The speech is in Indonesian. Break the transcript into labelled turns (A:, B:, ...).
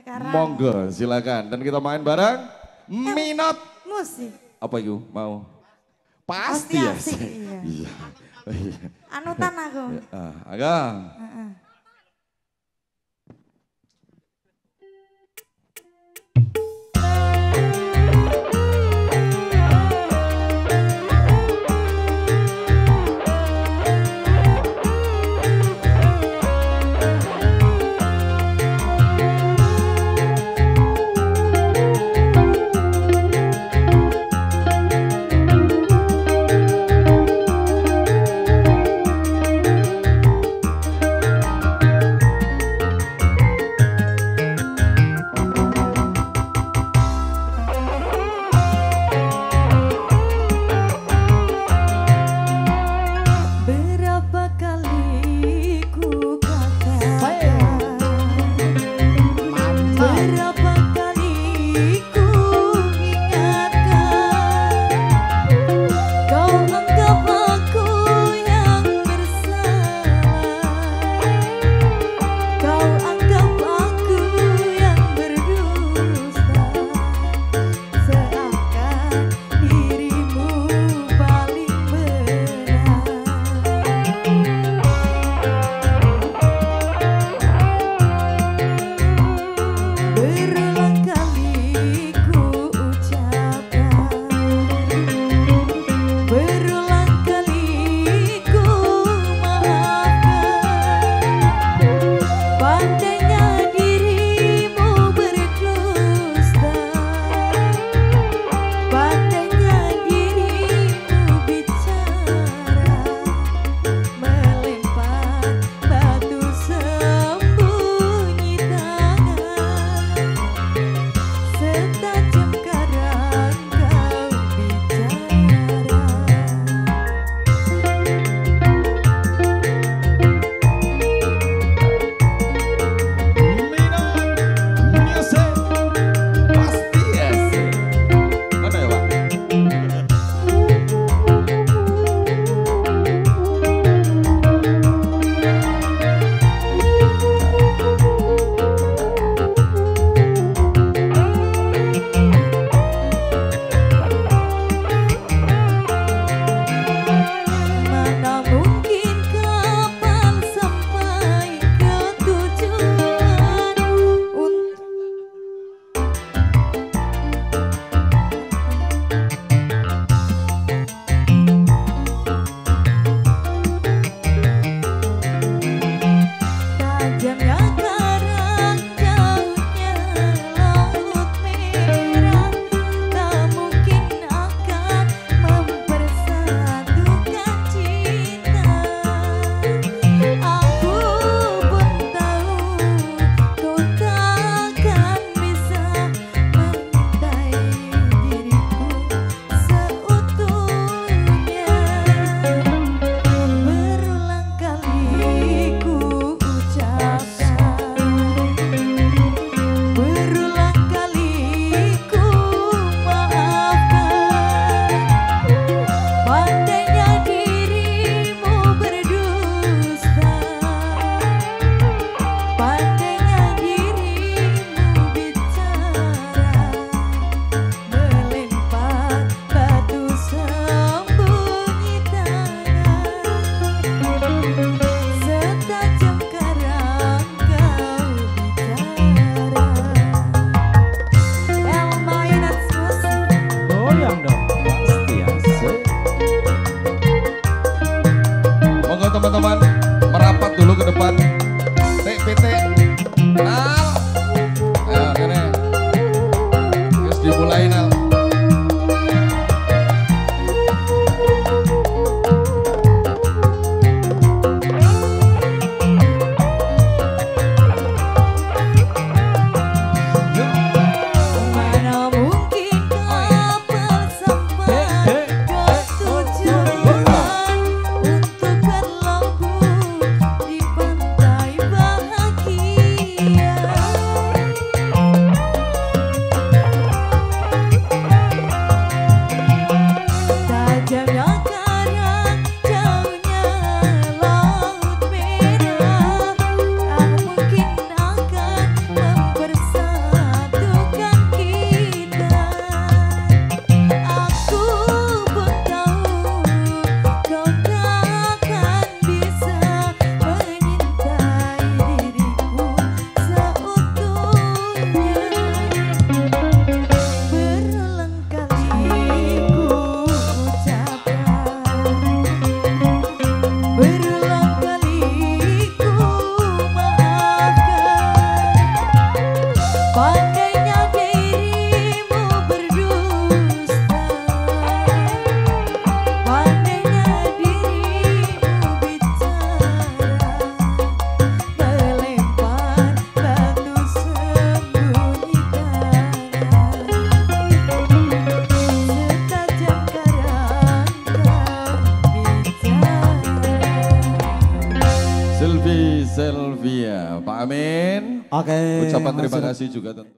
A: Karang.
B: Monggo, silakan. Dan kita main bareng. Minot.
A: Musik.
B: Apa itu? Mau? Pasti
A: Pasti
B: ya.
A: asik, iya.
B: Iya. Iya.
A: Anutan aku.
B: Ah, Agang. Thank you.
A: toma, toma, toma. Amin.
C: Oke.
A: Ucapan terima kasih juga tentu.